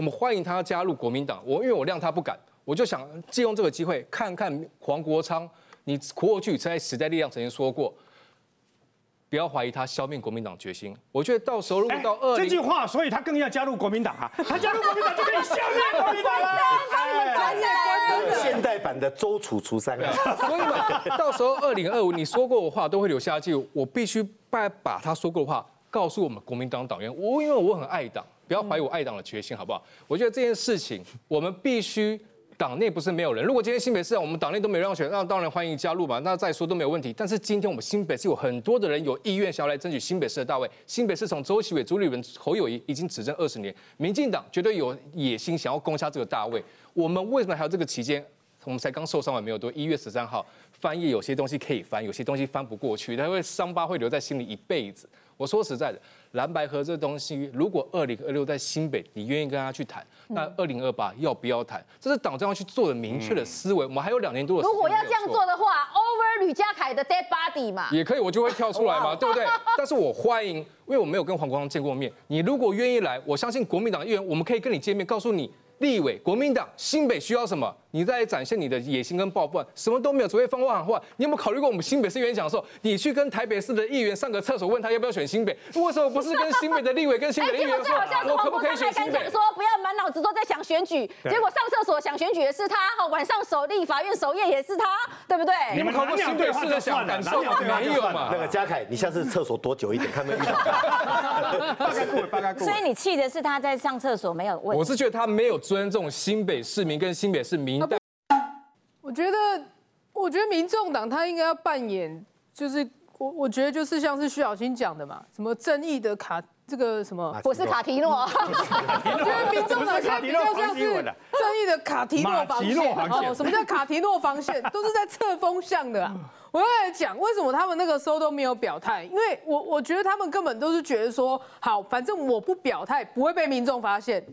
我们欢迎他加入国民党。我因为我谅他不敢，我就想借用这个机会看看黄国昌，你过去在时代力量曾经说过。不要怀疑他消灭国民党决心。我觉得到时候如果到二这句话，所以他更要加入国民党啊！他加入国民党就可以消灭国民党了。现代版的周楚除三害。所以嘛，到时候二零二五你说过的话都会留下记录。我必须把把他说过的话告诉我们国民党党员。我因为我很爱党，不要怀疑我爱党的决心，好不好？我觉得这件事情我们必须。党内不是没有人，如果今天新北市我们党内都没让选，那当然欢迎加入嘛，那再说都没有问题。但是今天我们新北市有很多的人有意愿想要来争取新北市的大位。新北市从周启伟、朱立伦、侯友谊已经执政二十年，民进党绝对有野心想要攻下这个大位。我们为什么还有这个期间？我们才刚受伤完没有多，一月十三号翻页，有些东西可以翻，有些东西翻不过去，他会伤疤会留在心里一辈子。我说实在的，蓝白河这东西，如果二零二六在新北，你愿意跟他去谈，那二零二八要不要谈？这是党中央去做的明确的思维。我们还有两年多的。如果要这样做的话，over 吕家凯的 dead body 嘛，也可以，我就会跳出来嘛，对不对？但是我欢迎，因为我没有跟黄国昌见过面。你如果愿意来，我相信国民党议员，我们可以跟你见面，告诉你。立委，国民党新北需要什么？你在展现你的野心跟抱负，什么都没有，只会放话话。你有没有考虑过我们新北市议员讲的时候，你去跟台北市的议员上个厕所，问他要不要选新北？为什么不是跟新北的立委跟新北的议员说，我可不可以选新北？说不要满脑子都在想选举，结果上厕所想选举的是他，哈，晚上守立法院守夜也是他，对不对？你们考过新北市的想感受没有嘛？那个嘉凯，你下次厕所多久一点，看没有遇到？八概过，八概过。所以你气的是他在上厕所没有问？我是觉得他没有尊重新。北市民跟新北市民，我觉得，我觉得民众党他应该要扮演，就是我我觉得就是像是徐小新讲的嘛，什么正义的卡这个什么，我是卡提诺，我觉得民众党现在比较像是正义的卡提诺防线，哦，什么叫卡提诺防线？都是在测风向的。我要来讲为什么他们那个时候都没有表态，因为我我觉得他们根本都是觉得说，好，反正我不表态不会被民众发现。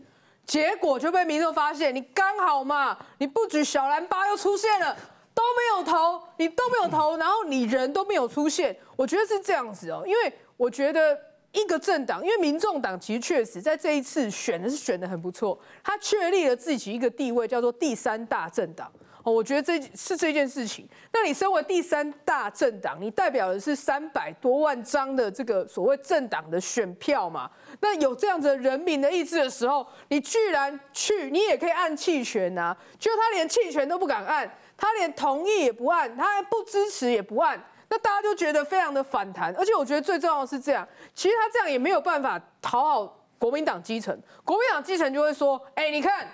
结果就被民众发现，你刚好嘛，你不举小蓝八又出现了，都没有投，你都没有投，然后你人都没有出现，我觉得是这样子哦，因为我觉得一个政党，因为民众党其实确实在这一次选的是选的很不错，他确立了自己一个地位，叫做第三大政党。我觉得这是这件事情。那你身为第三大政党，你代表的是三百多万张的这个所谓政党的选票嘛？那有这样子人民的意志的时候，你居然去，你也可以按弃权呐？就他连弃权都不敢按，他连同意也不按，他还不支持也不按，那大家就觉得非常的反弹。而且我觉得最重要的是这样，其实他这样也没有办法讨好国民党基层，国民党基层就会说：哎，你看。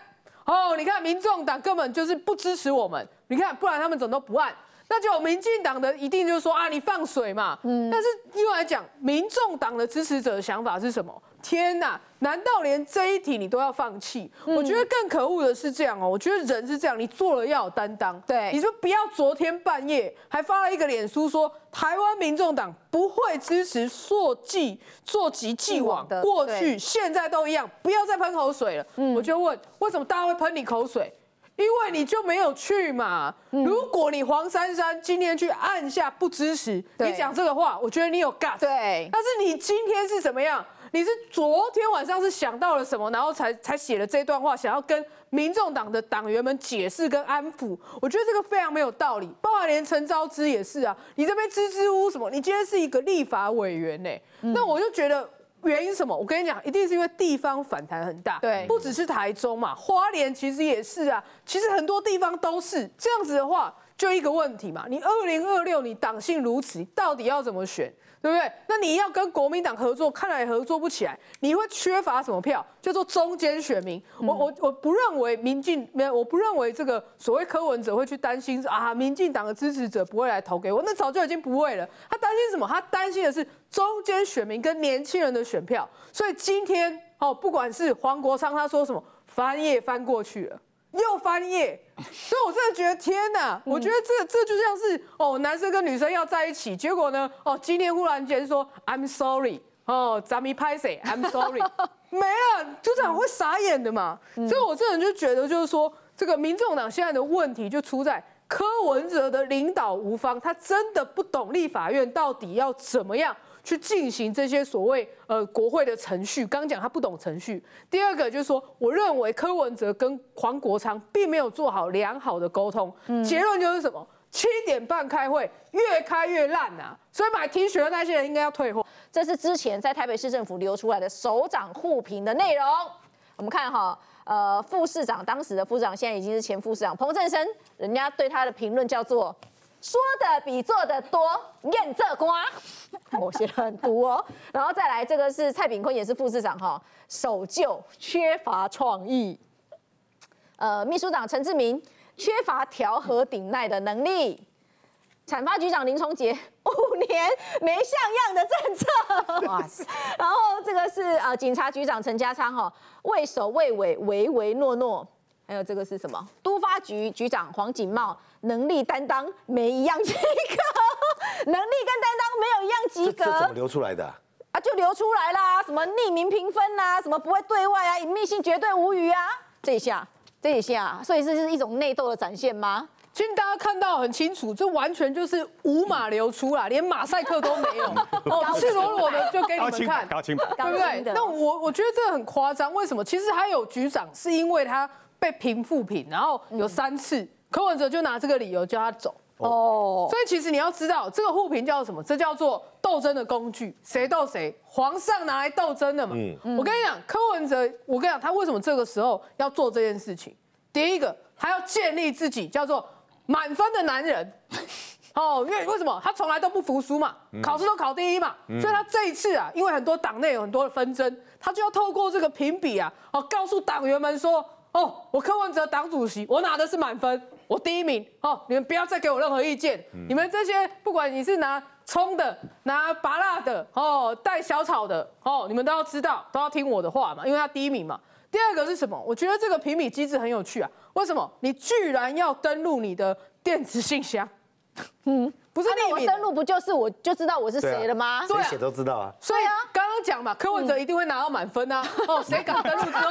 哦，你看，民众党根本就是不支持我们。你看，不然他们怎么都不按？那就民进党的一定就是说啊，你放水嘛。嗯。但是另外来讲，民众党的支持者的想法是什么？天呐！难道连这一题你都要放弃？我觉得更可恶的是这样哦。我觉得人是这样，你做了要有担当。对，你说不要昨天半夜还发了一个脸书说，台湾民众党不会支持溯纪溯及既往的过去现在都一样，不要再喷口水了。我就问，为什么大家会喷你口水？因为你就没有去嘛。如果你黄珊珊今天去按下不支持，你讲这个话，我觉得你有 gas。对，但是你今天是怎么样？你是昨天晚上是想到了什么，然后才才写了这段话，想要跟民众党的党员们解释跟安抚？我觉得这个非常没有道理。包括连陈昭之也是啊，你这边支支吾吾什么？你今天是一个立法委员呢，那我就觉得原因什么？我跟你讲，一定是因为地方反弹很大。对，不只是台中嘛，花莲其实也是啊，其实很多地方都是这样子的话，就一个问题嘛，你二零二六你党性如此，到底要怎么选？对不对？那你要跟国民党合作，看来合作不起来，你会缺乏什么票？叫做中间选民。我我我不认为民进没有，我不认为这个所谓柯文哲会去担心啊，民进党的支持者不会来投给我，那早就已经不会了。他担心什么？他担心的是中间选民跟年轻人的选票。所以今天哦，不管是黄国昌他说什么，翻页翻过去了。又翻页，所以我真的觉得天哪！我觉得这这就像是哦，男生跟女生要在一起，结果呢，哦，今天忽然间说 I'm sorry，哦，咱们拍谁？I'm sorry，没了，就这样会傻眼的嘛。所以我这人就觉得，就是说，这个民众党现在的问题就出在柯文哲的领导无方，他真的不懂立法院到底要怎么样。去进行这些所谓呃国会的程序。刚讲他不懂程序。第二个就是说，我认为柯文哲跟黄国昌并没有做好良好的沟通。结论就是什么？七点半开会，越开越烂呐！所以买 T 恤的那些人应该要退货。这是之前在台北市政府流出来的首长互评的内容。我们看哈，呃，副市长当时的副市长现在已经是前副市长彭振生，人家对他的评论叫做“说的比做的多，验这瓜”，我写的很毒哦。然后再来，这个是蔡炳坤，也是副市长哈，守旧缺乏创意。呃，秘书长陈志明。缺乏调和顶耐的能力，产发局长林崇杰五年没像样的政策，哇塞！然后这个是呃警察局长陈家昌哈畏首畏尾唯唯诺诺，还有这个是什么？都发局局长黄锦茂能力担当没一样及格，能力跟担当没有一样及格，这怎么流出来的？啊，就流出来啦，什么匿名评分呐，什么不会对外啊，隐秘性绝对无虞啊，这一下。这一下，所以这是一种内斗的展现吗？其实大家看到很清楚，这完全就是无码流出啦，连马赛克都没有，赤裸裸的就给你们看，对不对？那我我觉得这个很夸张，为什么？其实还有局长是因为他被评复评，然后有三次，柯文哲就拿这个理由叫他走。哦，所以其实你要知道，这个互评叫什么？这叫做斗争的工具，谁斗谁？皇上拿来斗争的嘛。嗯，我跟你讲，柯文哲，我跟你讲，他为什么这个时候要做这件事情？第一个，他要建立自己叫做满分的男人。哦，因为为什么？他从来都不服输嘛，考试都考第一嘛。所以他这一次啊，因为很多党内有很多的纷争，他就要透过这个评比啊，哦，告诉党员们说。哦，我柯文哲党主席，我拿的是满分，我第一名。哦，你们不要再给我任何意见。你们这些不管你是拿葱的、拿拔辣的、哦带小草的，哦，你们都要知道，都要听我的话嘛，因为他第一名嘛。第二个是什么？我觉得这个评比机制很有趣啊。为什么？你居然要登录你的电子信箱？嗯。不是那我登录不就是我就知道我是谁了吗对？谁写都知道啊。所以啊，讲嘛，柯文哲一定会拿到满分啊。哦，谁敢登录之后？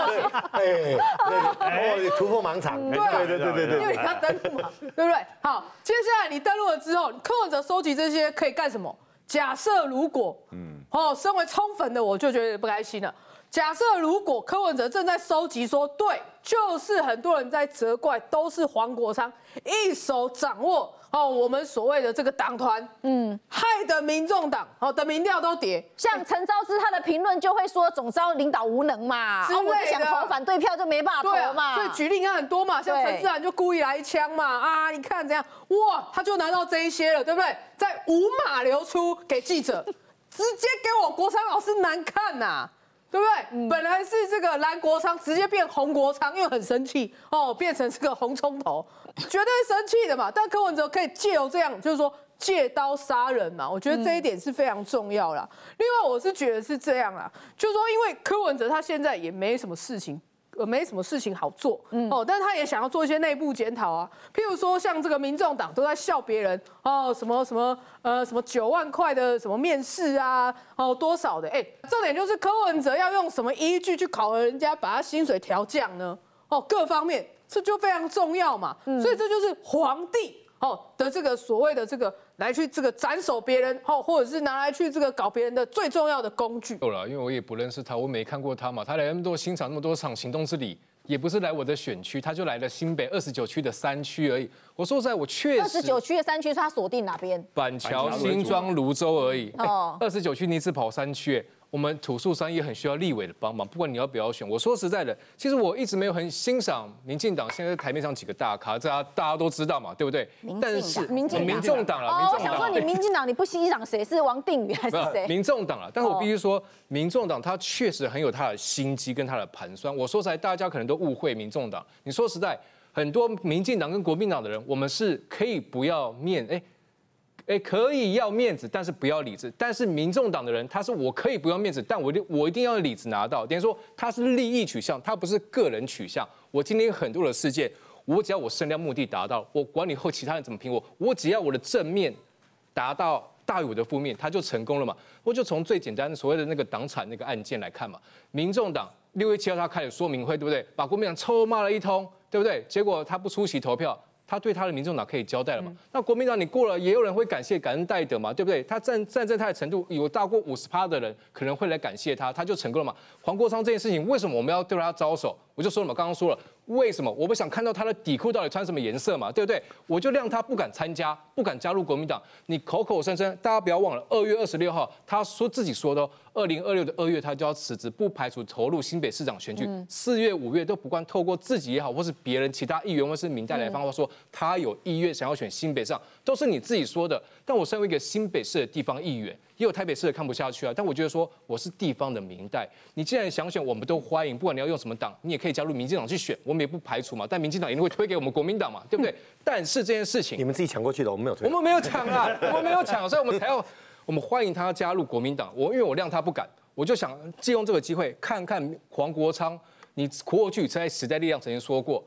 哎，哦，突破盲场。对对对对对，因为他登录嘛，对不对？好，接下来你登录了之后，柯文哲收集这些可以干什么？假设如果，嗯，哦，身为冲粉的我就觉得不开心了。假设如果柯文哲正在收集，说对，就是很多人在责怪，都是黄国昌一手掌握。哦，我们所谓的这个党团，嗯，害得民众党哦的民调都跌。像陈昭之他的评论就会说，总召领导无能嘛，之类的，想投反对票就没办法投嘛。所以举例你看很多嘛，像陈志然就故意来一枪嘛，啊，你看怎样，哇，他就拿到这一些了，对不对？在五马流出给记者，直接给我国昌老师难看呐。对不对？本来是这个蓝国昌，直接变红国昌，因为很生气哦，变成这个红葱头，绝对生气的嘛。但柯文哲可以借由这样，就是说借刀杀人嘛，我觉得这一点是非常重要啦。另外，我是觉得是这样啦，就是说，因为柯文哲他现在也没什么事情。呃，没什么事情好做，哦，但是他也想要做一些内部检讨啊，譬如说像这个民众党都在笑别人哦，什么什么呃什么九万块的什么面试啊，哦多少的，哎，重点就是柯文哲要用什么依据去考核人家把他薪水调降呢？哦，各方面这就非常重要嘛，所以这就是皇帝。哦的这个所谓的这个来去这个斩首别人，哦，或者是拿来去这个搞别人的最重要的工具。够了，因为我也不认识他，我没看过他嘛。他来那么多新场那么多场行动之礼，也不是来我的选区，他就来了新北二十九区的三区而已。我说实在，我确实二十九区的三区，他锁定哪边？板桥、新庄、泸州而已。哦，二十九区你只跑三区。我们土树山也很需要立委的帮忙，不管你要不要选。我说实在的，其实我一直没有很欣赏民进党现在台面上几个大咖，这大家都知道嘛，对不对？但是民进民众党了，哦，我想说你民进党你不欣赏谁？是王定宇还是谁？民众党了，但是我必须说，民众党他确实很有他的心机跟他的盘算。我说实在，大家可能都误会民众党。你说实在，很多民进党跟国民党的人，我们是可以不要面哎。哎，可以要面子，但是不要里子。但是民众党的人，他是我可以不要面子，但我我一定要里子拿到。等于说他是利益取向，他不是个人取向。我今天很多的事件，我只要我声量目的达到，我管你后其他人怎么评我，我只要我的正面达到大于我的负面，他就成功了嘛。我就从最简单的所谓的那个党产那个案件来看嘛，民众党六月七号他开了说明会，对不对？把国民党臭骂了一通，对不对？结果他不出席投票。他对他的民众党可以交代了嘛？那国民党你过了，也有人会感谢感恩戴德嘛，对不对？他站站在他的程度，有大过五十趴的人可能会来感谢他，他就成功了嘛。黄国昌这件事情，为什么我们要对他招手？我就说了嘛，刚刚说了，为什么我不想看到他的底裤到底穿什么颜色嘛，对不对？我就让他不敢参加，不敢加入国民党。你口口声声，大家不要忘了，二月二十六号他说自己说的，二零二六的二月他就要辞职，不排除投入新北市长选举。四月、五月都不管透过自己也好，或是别人其他议员或是民代来方话说他有意愿想要选新北上，都是你自己说的。但我身为一个新北市的地方议员，也有台北市的看不下去啊。但我觉得说我是地方的明代，你既然想选，我们都欢迎，不管你要用什么党，你也可以加入民进党去选，我们也不排除嘛。但民进党一定会推给我们国民党嘛，对不对？但是这件事情你们自己抢过去的，我们没有推我。们没有抢啊，我们没有抢，所以我们才要我们欢迎他加入国民党。我因为我谅他不敢，我就想借用这个机会看看黄国昌，你过去在时代力量曾经说过。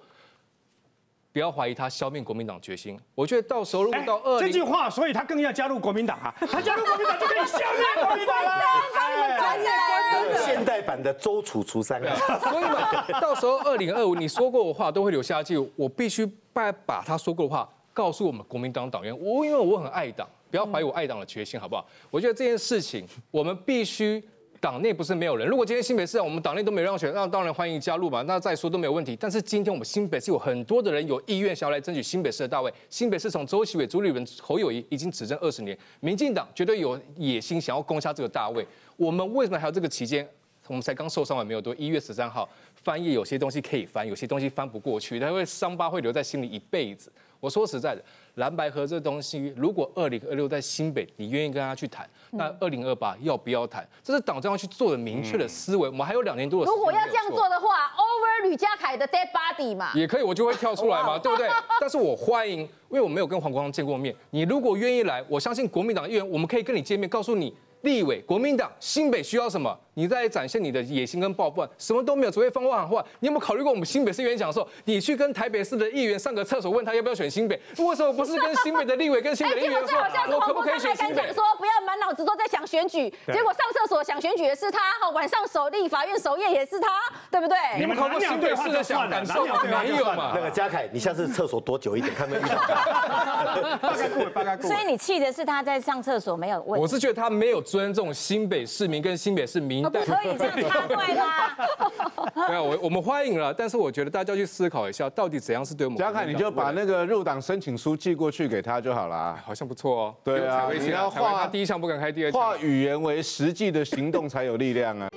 不要怀疑他消灭国民党决心。我觉得到时候如果到二零，这句话，所以他更要加入国民党啊！他加入国民党就可以消灭国民党了。现代版的周楚除三害。所以嘛，到时候二零二五你说过的话都会留下记录。我必须把把他说过的话告诉我们国民党党员。我因为我很爱党，不要怀疑我爱党的决心，好不好？我觉得这件事情我们必须。党内不是没有人，如果今天新北市我们党内都没让选，那当然欢迎加入嘛，那再说都没有问题。但是今天我们新北市有很多的人有意愿想要来争取新北市的大位。新北市从周其伟、朱立伦、侯友谊已经执政二十年，民进党绝对有野心想要攻下这个大位。我们为什么还有这个期间？我们才刚受伤完没有多，一月十三号翻页，有些东西可以翻，有些东西翻不过去，它会伤疤会留在心里一辈子。我说实在的，蓝白河这东西，如果二零二六在新北，你愿意跟他去谈，那二零二八要不要谈？这是党中央去做的明确的思维。我们还有两年多的时间。如果要这样做的话，over 吕家凯的 dead body 嘛，也可以，我就会跳出来嘛，对不对？但是我欢迎，因为我没有跟黄国昌见过面。你如果愿意来，我相信国民党议员，我们可以跟你见面，告诉你。立委，国民党新北需要什么？你在展现你的野心跟抱负，什么都没有，只会放话喊话。你有没有考虑过我们新北市议员讲的时候，你去跟台北市的议员上个厕所，问他要不要选新北？为什么不是跟新北的立委跟新北的议员说，我可不可以选新北？说不要满脑子都在想选举，结果上厕所想选举的是他，晚上守立法院守夜也是他，对不对？你们考过新北市的想感受没有嘛？那个嘉凯，你下次厕所多久一点，看没有遇。所以你气的是他在上厕所没有问？我是觉得他没有尊重新北市民跟新北市民。不可以这样插队啦。对啊，我我们欢迎了，但是我觉得大家去思考一下，到底怎样是对我们。嘉凯，你就把那个入党申请书寄过去给他就好了。好像不错哦。对啊，你要画第一项不敢开第二。化语言为实际的行动才有力量啊。